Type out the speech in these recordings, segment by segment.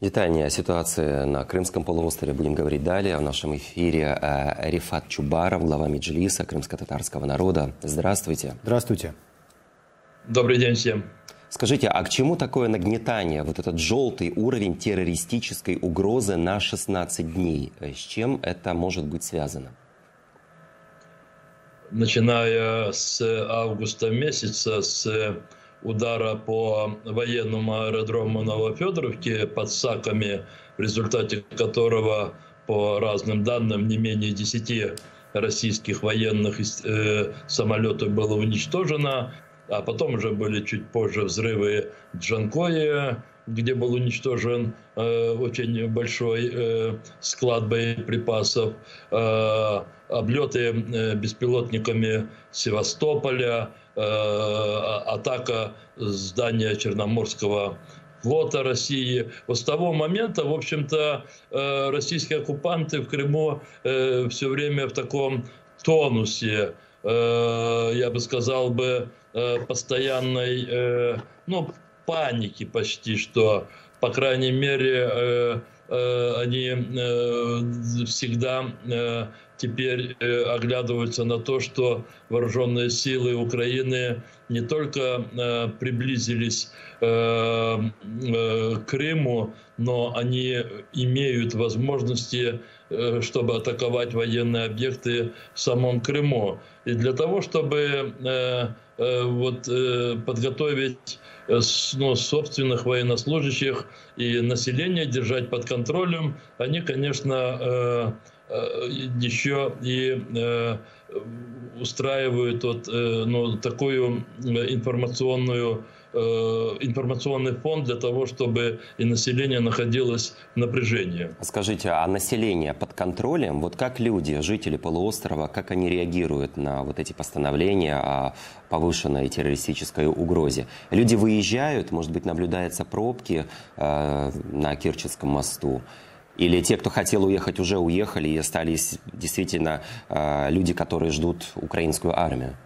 Детальнее о ситуации на Крымском полуострове будем говорить далее. В нашем эфире э, Рифат Чубаров, глава Меджлиса крымско-татарского народа. Здравствуйте. Здравствуйте. Добрый день всем. Скажите, а к чему такое нагнетание, вот этот желтый уровень террористической угрозы на 16 дней? С чем это может быть связано? Начиная с августа месяца, с удара по военному аэродрому Новофедоровки под Саками, в результате которого, по разным данным, не менее 10 российских военных э, самолетов было уничтожено, а потом уже были чуть позже взрывы Джанкоя, где был уничтожен э, очень большой э, склад боеприпасов, э, облеты э, беспилотниками Севастополя, э, атака здания Черноморского флота России. Вот с того момента, в общем-то, э, российские оккупанты в Крыму э, все время в таком тонусе, я бы сказал бы, постоянной, ну, паники почти что, по крайней мере, они всегда теперь оглядываются на то, что вооруженные силы Украины не только приблизились к Крыму, но они имеют возможности, чтобы атаковать военные объекты в самом Крыму. И для того, чтобы вот, подготовить ну, собственных военнослужащих и населения держать под контролем, они, конечно, э, э, еще и э, устраивают вот, ну, такую информационную Э, информационный фон для того, чтобы и население находилось в напряжении. Скажите, а население под контролем, вот как люди, жители полуострова, как они реагируют на вот эти постановления о повышенной террористической угрозе? Люди выезжают, может быть, наблюдаются пробки э, на Керченском мосту? Или те, кто хотел уехать, уже уехали и остались действительно э, люди, которые ждут украинскую армию?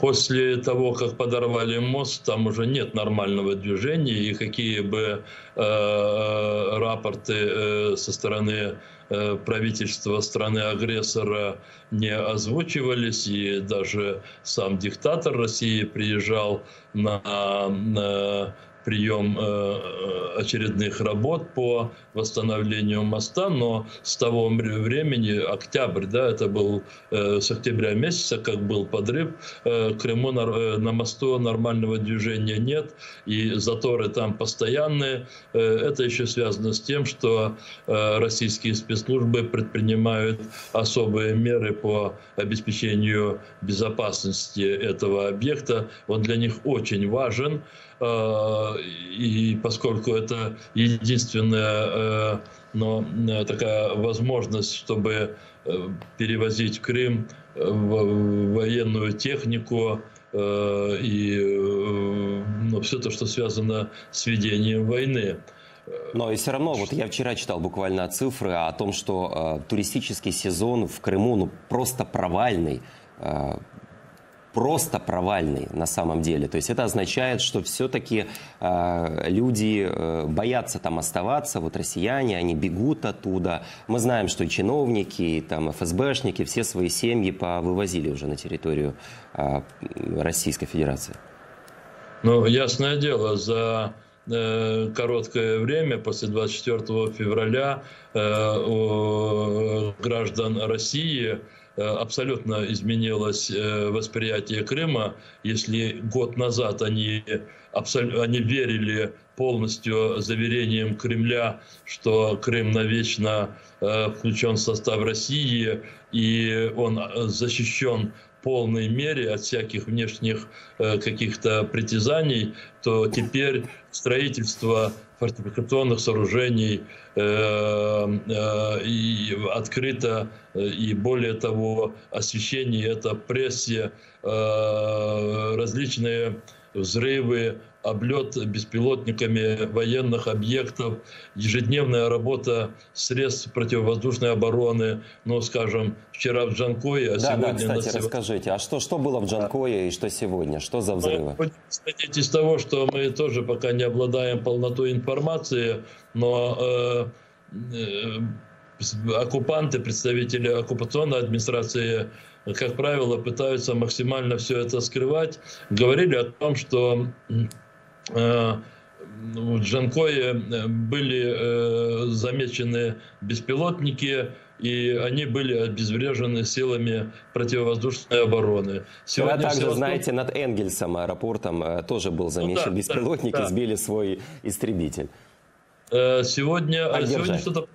После того, как подорвали мост, там уже нет нормального движения, и какие бы э, рапорты э, со стороны э, правительства страны-агрессора не озвучивались, и даже сам диктатор России приезжал на, на прием э, очередных работ по восстановлению моста, но с того времени, октябрь, да, это был э, с октября месяца, как был подрыв, э, Крыму на мосту нормального движения нет, и заторы там постоянные. Это еще связано с тем, что российские спецслужбы предпринимают особые меры по обеспечению безопасности этого объекта. Он для них очень важен. Э, и поскольку это единственная э, но э, такая возможность, чтобы перевозить в Крым военную технику и ну, все то, что связано с ведением войны. Но и все равно, вот я вчера читал буквально цифры о том, что э, туристический сезон в Крыму ну, просто провальный. Просто провальный на самом деле. То есть это означает, что все-таки э, люди э, боятся там оставаться, вот россияне, они бегут оттуда. Мы знаем, что и чиновники, и там ФСБшники все свои семьи повывозили уже на территорию э, Российской Федерации. Ну, ясное дело, за э, короткое время, после 24 февраля, э, у граждан России Э, абсолютно изменилось э, восприятие Крыма. Если год назад они, они верили полностью заверением Кремля, что Крым навечно э, включен в состав России и он защищен в полной мере от всяких внешних каких-то притязаний, то теперь строительство фортификационных сооружений э, э, и открыто, э, и более того, освещение это прессе, различные взрывы, облет беспилотниками военных объектов, ежедневная работа средств противовоздушной обороны, ну, скажем, вчера в Джанкое, а да, сегодня... Да, кстати, на... расскажите, а что, что было в Джанкое и что сегодня? Что за взрывы? Исходить из того, что мы тоже пока не обладаем полнотой информации, но э, э, оккупанты, представители оккупационной администрации как правило, пытаются максимально все это скрывать. Говорили о том, что Э, в Джанкое э, были э, замечены беспилотники, и они были обезврежены силами противовоздушной обороны. Сегодня Вы также, Севастополь... знаете, над Энгельсом аэропортом тоже был замечен ну, да, беспилотник да, да. и сбили свой истребитель. Сегодня, сегодня что-то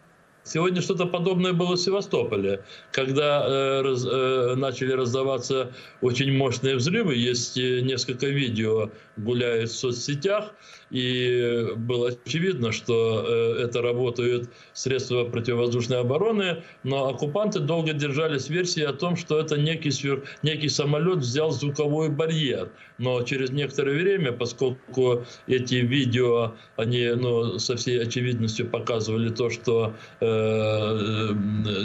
Сегодня что-то подобное было в Севастополе, когда э, раз, э, начали раздаваться очень мощные взрывы. Есть э, несколько видео гуляет в соцсетях, и было очевидно, что э, это работают средства противовоздушной обороны, но оккупанты долго держались версии о том, что это некий, свер... некий самолет взял звуковой барьер. Но через некоторое время, поскольку эти видео, они ну, со всей очевидностью показывали то, что э,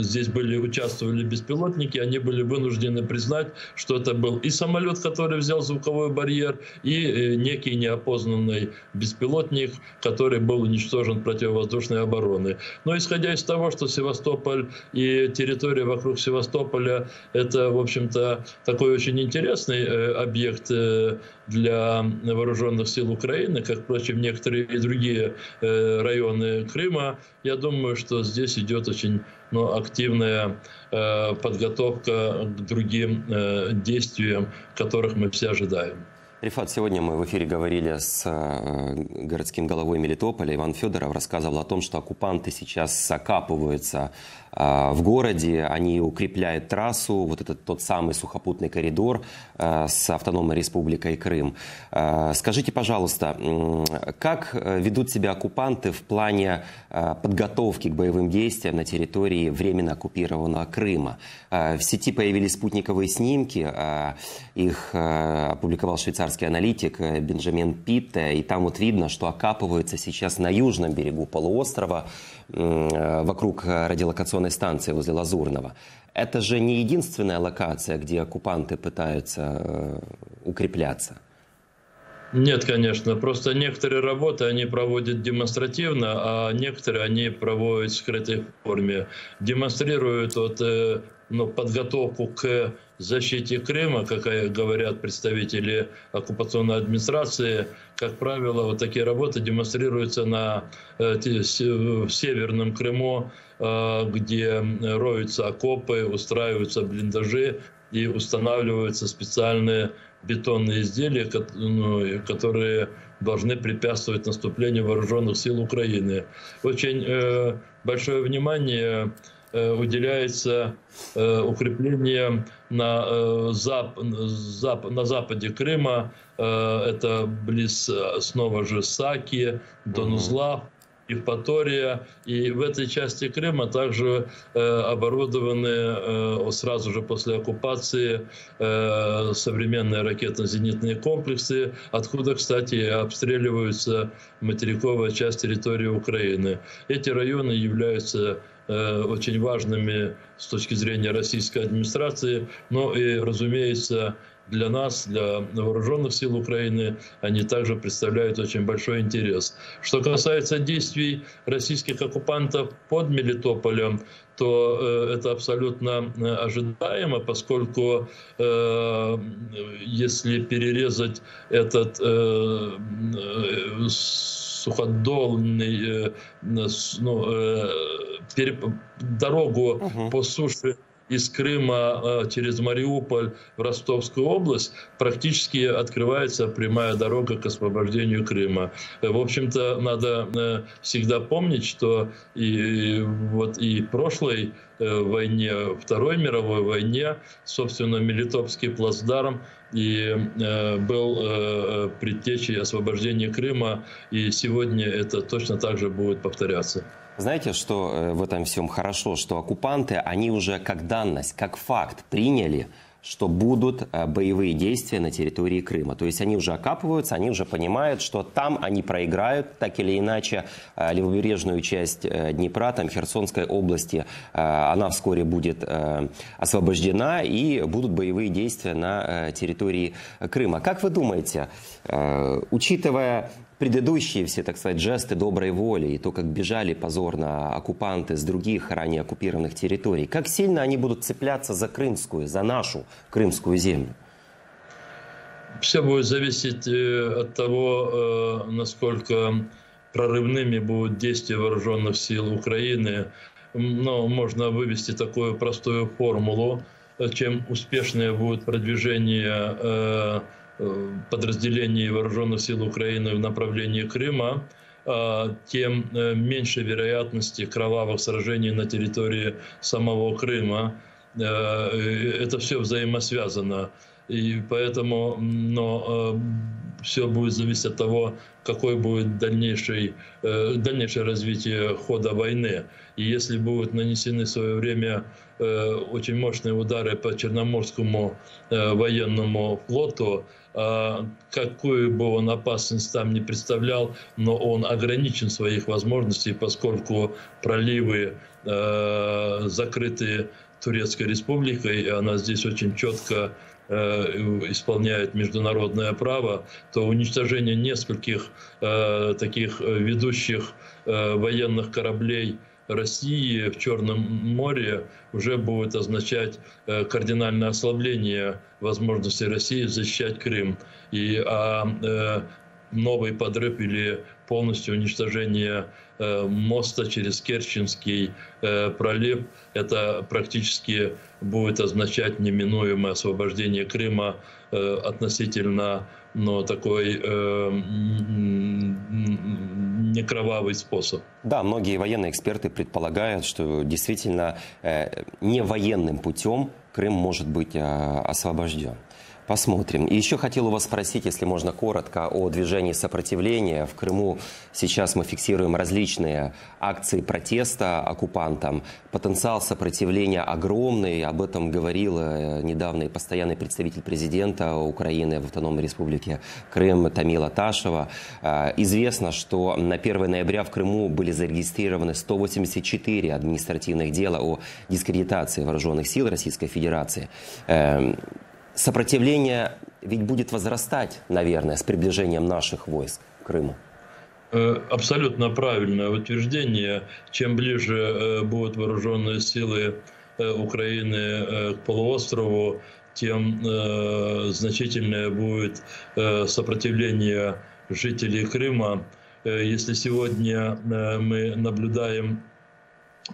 здесь были, участвовали беспилотники, они были вынуждены признать, что это был и самолет, который взял звуковой барьер, и э, некий неопознанный беспилотник, который был уничтожен противовоздушной обороны. Но исходя из того, что Севастополь и территория вокруг Севастополя это, в общем-то, такой очень интересный э, объект э, для вооруженных сил Украины, как, впрочем, некоторые и другие э, районы Крыма, я думаю, что здесь идет очень ну, активная подготовка к другим действиям, которых мы все ожидаем. Рифат, сегодня мы в эфире говорили с э, городским головой Мелитополя. Иван Федоров рассказывал о том, что оккупанты сейчас закапываются э, в городе, они укрепляют трассу, вот этот тот самый сухопутный коридор э, с автономной республикой Крым. Скажите, пожалуйста, как ведут себя оккупанты в плане подготовки к боевым действиям на территории временно оккупированного Крыма? В сети появились спутниковые снимки, их опубликовал швейцарский швейцарский аналитик э, Бенджамин Питте, и там вот видно, что окапываются сейчас на южном берегу полуострова, э, вокруг радиолокационной станции возле Лазурного. Это же не единственная локация, где оккупанты пытаются э, укрепляться. Нет, конечно. Просто некоторые работы они проводят демонстративно, а некоторые они проводят в скрытой форме. Демонстрируют вот, ну, подготовку к защите Крыма, как говорят представители оккупационной администрации, как правило, вот такие работы демонстрируются на э, в Северном Крыму, э, где роются окопы, устраиваются блиндажи и устанавливаются специальные бетонные изделия, ну, которые должны препятствовать наступлению вооруженных сил Украины. Очень э, большое внимание Э, уделяется э, укреплением на, э, зап, зап, на западе Крыма. Это близ снова же Саки, Донузлав. Евпатория. И в этой части Крыма также оборудованы сразу же после оккупации современные ракетно-зенитные комплексы, откуда, кстати, обстреливаются материковая часть территории Украины. Эти районы являются очень важными с точки зрения российской администрации, но и, разумеется, для нас, для вооруженных сил Украины, они также представляют очень большой интерес. Что касается действий российских оккупантов под Мелитополем, то э, это абсолютно э, ожидаемо, поскольку э, если перерезать этот э, э суходолный, э, ну, э, дорогу угу. по суше из Крыма э, через Мариуполь в Ростовскую область практически открывается прямая дорога к освобождению Крыма. В общем-то, надо всегда помнить, что и вот и прошлой войне, Второй мировой войне, собственно, Мелитопский плацдарм и э, был э, предтечей освобождения Крыма, и сегодня это точно так же будет повторяться. Знаете, что в этом всем хорошо, что оккупанты, они уже как данность, как факт приняли, что будут э, боевые действия на территории Крыма. То есть они уже окапываются, они уже понимают, что там они проиграют, так или иначе, э, левобережную часть э, Днепра, там Херсонской области, она вскоре будет освобождена и будут боевые действия на территории Крыма. Как вы думаете, учитывая предыдущие все, так сказать, жесты доброй воли и то, как бежали позорно оккупанты с других ранее оккупированных территорий, как сильно они будут цепляться за крымскую, за нашу крымскую землю? Все будет зависеть э, от того, э, насколько прорывными будут действия вооруженных сил Украины. Но можно вывести такую простую формулу. Чем успешнее будет продвижение э, Э, подразделений вооруженных сил Украины в направлении Крыма, а, тем э, меньше вероятности кровавых сражений на территории самого Крыма. Э, это все взаимосвязано. И поэтому но, все будет зависеть от того, какой будет дальнейший, дальнейшее развитие хода войны. И если будут нанесены в свое время очень мощные удары по Черноморскому военному флоту, а, какую бы он опасность там не представлял, но он ограничен в своих возможностей, поскольку проливы э, закрыты Турецкой республикой, и она здесь очень четко э, исполняет международное право, то уничтожение нескольких э, таких ведущих военных кораблей России в Черном море уже будет означать э, кардинальное ослабление возможности России защищать Крым. И а, э, новый подрыв или полностью уничтожение э, моста через Керченский пролив, это практически будет означать неминуемое освобождение Крыма относительно но такой э, некровавый способ. Да, многие военные эксперты предполагают, что действительно э, не военным путем Крым может быть э, освобожден. Посмотрим. И еще хотел у вас спросить, если можно коротко, о движении сопротивления. В Крыму сейчас мы фиксируем различные акции протеста оккупантам. Потенциал сопротивления огромный. Об этом говорил э, недавно и постоянный представитель президента Украины в Автономной Республике Крым Тамила Ташева. Э, известно, что на 1 ноября в Крыму были зарегистрированы 184 административных дела о дискредитации вооруженных сил Российской Федерации. Сопротивление ведь будет возрастать, наверное, с приближением наших войск к Крыму. Э, абсолютно правильное утверждение. Чем ближе э, будут вооруженные силы э, Украины к полуострову, тем значительнее будет сопротивление жителей Крыма. Если сегодня мы наблюдаем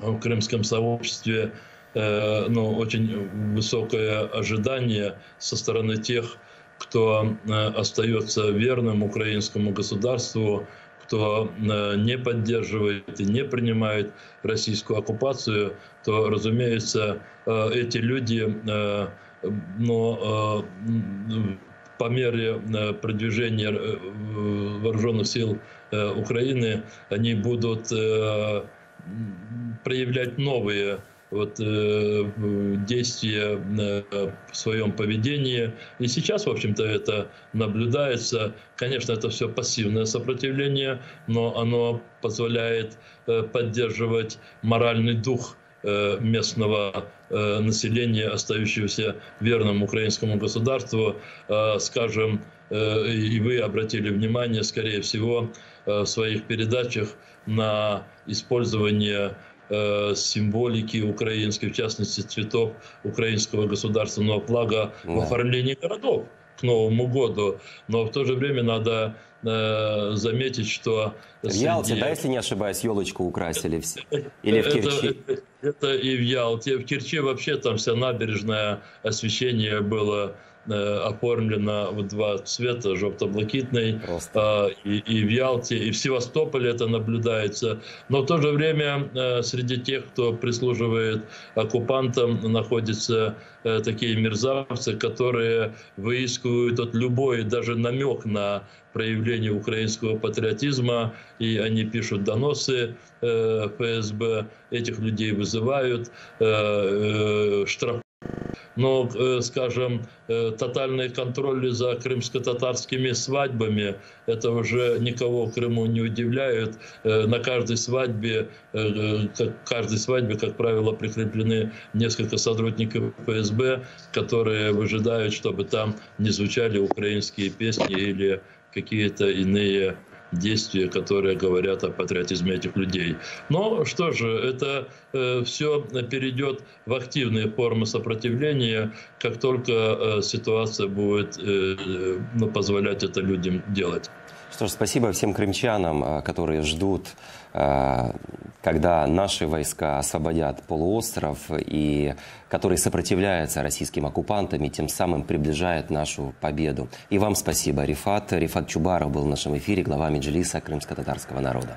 в крымском сообществе Э, ну, очень высокое ожидание со стороны тех, кто э, остается верным украинскому государству, кто э, не поддерживает и не принимает российскую оккупацию, то, разумеется, эти люди, но по мере продвижения вооруженных сил Украины, они будут проявлять новые вот, э, действия э, в своем поведении. И сейчас, в общем-то, это наблюдается. Конечно, это все пассивное сопротивление, но оно позволяет э, поддерживать моральный дух э, местного э, населения, остающегося верным украинскому государству. Э, скажем, и вы обратили внимание, скорее всего, в своих передачах на использование Э, символики украинской, в частности цветов украинского государственного флага да. в оформлении городов к Новому году. Но в то же время надо э, заметить, что... В среди... Ялте, да, если не ошибаюсь, елочку украсили? Или в Керчи? Это, это и в Ялте. В Керчи вообще там вся набережная освещение было оформлена в два цвета, желто-блакитный, э, и, и в Ялте, и в Севастополе это наблюдается. Но в то же время э, среди тех, кто прислуживает оккупантам, находятся такие мерзавцы, которые выискивают от любой даже намек на проявление украинского патриотизма, и они пишут доносы ФСБ, этих людей вызывают, штрафуют но, э, скажем, э, тотальный контроль за крымско-татарскими свадьбами, это уже никого в Крыму не удивляет. Э, на каждой свадьбе, каждой свадьбе, как правило, прикреплены несколько сотрудников ФСБ, которые выжидают, чтобы там не звучали украинские песни или какие-то иные действия, которые говорят о патриотизме этих людей. Но что же, это э, все перейдет в активные формы сопротивления, как только э, ситуация будет э, ну, позволять это людям делать. Что ж, спасибо всем крымчанам, э, которые ждут, э, когда наши войска освободят полуостров и которые сопротивляются российским оккупантам и тем самым приближают нашу победу. И вам спасибо, Рифат. Рифат Чубаров был в нашем эфире, глава Меджлиса крымско-татарского народа.